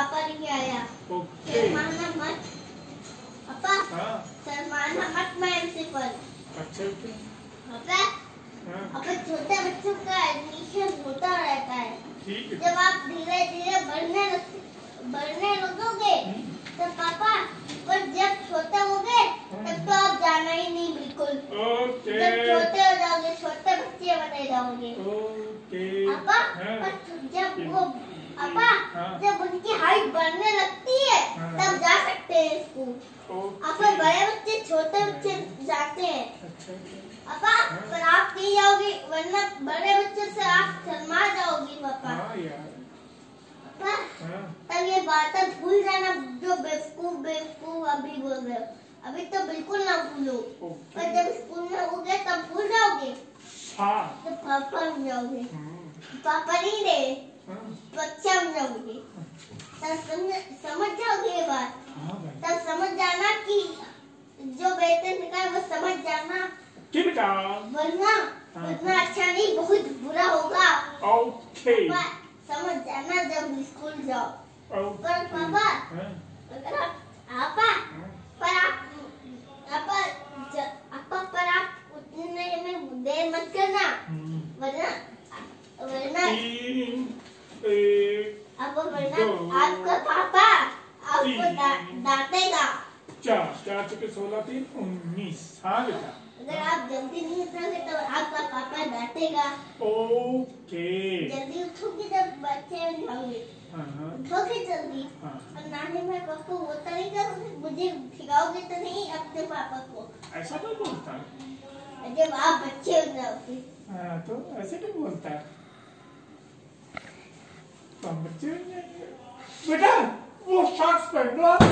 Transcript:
पापा नहीं आया। शर्माना मत। पापा हाँ। शर्माना मत मैम से पर। अच्छा पापा हाँ। अब छोटे बच्चों का एडमिशन होता रहता है। जब आप धीरे धीरे बढ़ने बढ़ने लगोगे हम्म, तो पापा पर जब छोटे होगे तब तो आप जाना ही नहीं बिल्कुल। जब छोटे हो जाओगे छोटे बच्चे बने जाओगे पापा हाँ। पर जब वो पापा हाँ। जब उनकी हाइट बढ़ने लगती है हाँ। तब जा सकते हैं स्कूल। आप बड़े बच्चे छोटे बच्चे जाते हैं। अच्छा ओके पर आप नहीं जाओगे वरना बड़े बच्चों से आप शर्मा जाओगी पापा। हाँ पापा हाँ। तब ये बातें भूल जाना जो बेवकूफ़ बेवकूफ़ अभी बोल रहे हो। अभी तो बिल्कुल ना भूलो। पर जब स्कूल में होगे तब भूल जाओगे। हाँ। तो पापा जाओगे। पापा नहीं दे हाँ तब समझ जाओगे बात? हाँ तब समझ जाना कि जो बेटे सिखाए वो समझ जाना। क्या बेटा। वरना वरना अच्छा नहीं बहुत बुरा होगा। ओके। समझ जाना जब स्कूल जाओ। पर पापा हाँ। अगर आप आपा हाँ। पर आप आपा ज- पर आप उतने में देर मत करना। हम्म, वरना वरना एक आपको आपका पापा आपको तीन, डांटेगा चार चार चुके सोलह तीन उन्नीस हाँ बेटा। अगर आप जल्दी नहीं उठोगे तो आपका पापा डांटेगा ओके। जल्दी उठोगे जब बच्चे उठाओगे हाँ हाँ। उठोगे जल्दी। हाँ। और नानी मैं पापा वो तरीका मुझे सिखाओगे तो नहीं अपने पापा को। ऐसा क्यों बोलता है? जब आप बच्चे हो जाओगे। हाँ तो ऐसे क्यों बोलता है? तो हम बच्चे बन जाएँगे